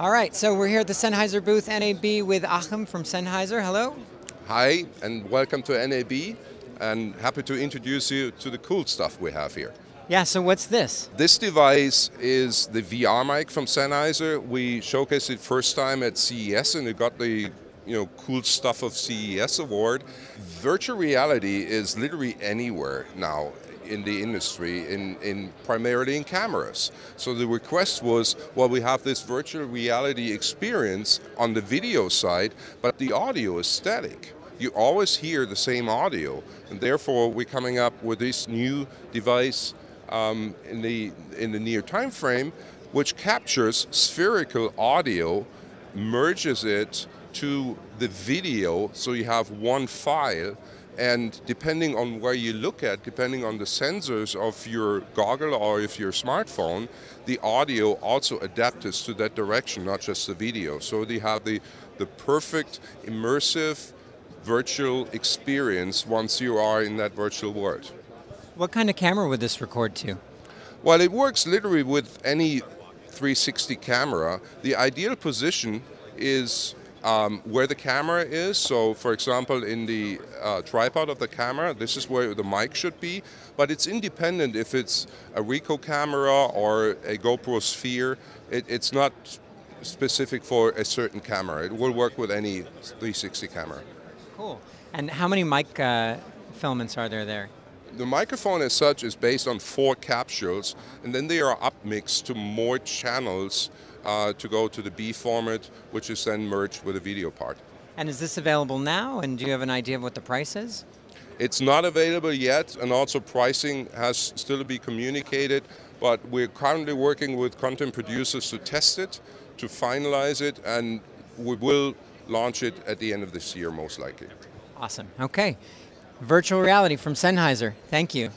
All right, so we're here at the Sennheiser booth, NAB, with Achim from Sennheiser. Hello. Hi, and welcome to NAB, and happy to introduce you to the cool stuff we have here. Yeah, so what's this? This device is the VR mic from Sennheiser. We showcased it first time at CES, and it got the you know cool stuff of CES award. Virtual reality is literally anywhere now in the industry, in, in primarily in cameras. So the request was, well, we have this virtual reality experience on the video side, but the audio is static. You always hear the same audio, and therefore we're coming up with this new device um, in the in the near time frame, which captures spherical audio, merges it to the video, so you have one file, and depending on where you look at, depending on the sensors of your goggle or if your smartphone, the audio also adapts to that direction, not just the video. So they have the, the perfect immersive virtual experience once you are in that virtual world. What kind of camera would this record to? Well, it works literally with any 360 camera. The ideal position is um, where the camera is. So, for example, in the uh, tripod of the camera, this is where the mic should be. But it's independent if it's a Ricoh camera or a GoPro Sphere. It, it's not specific for a certain camera. It will work with any 360 camera. Cool. And how many mic uh, filaments are there there? The microphone as such is based on four capsules, and then they are upmixed to more channels uh, to go to the B format, which is then merged with the video part. And is this available now? And do you have an idea of what the price is? It's not available yet, and also pricing has still to be communicated, but we're currently working with content producers to test it, to finalize it, and we will launch it at the end of this year, most likely. Awesome. Okay. Virtual reality from Sennheiser. Thank you.